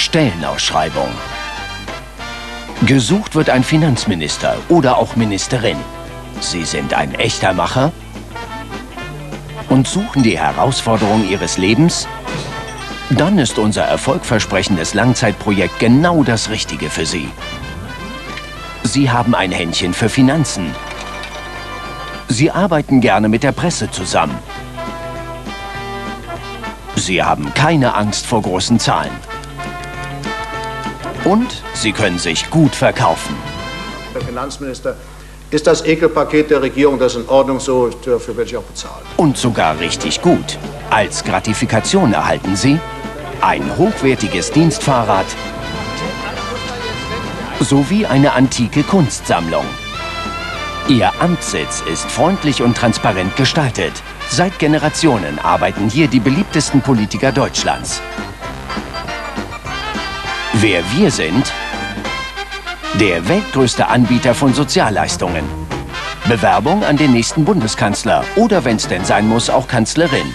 Stellenausschreibung. Gesucht wird ein Finanzminister oder auch Ministerin. Sie sind ein echter Macher und suchen die Herausforderung Ihres Lebens? Dann ist unser erfolgversprechendes Langzeitprojekt genau das Richtige für Sie. Sie haben ein Händchen für Finanzen. Sie arbeiten gerne mit der Presse zusammen. Sie haben keine Angst vor großen Zahlen. Und Sie können sich gut verkaufen. Herr Finanzminister, ist das Ekelpaket der Regierung das in Ordnung so? Dafür werde ich auch bezahlen. Und sogar richtig gut. Als Gratifikation erhalten Sie ein hochwertiges Dienstfahrrad sowie eine antike Kunstsammlung. Ihr Amtssitz ist freundlich und transparent gestaltet. Seit Generationen arbeiten hier die beliebtesten Politiker Deutschlands. Wer wir sind? Der weltgrößte Anbieter von Sozialleistungen. Bewerbung an den nächsten Bundeskanzler oder, wenn es denn sein muss, auch Kanzlerin.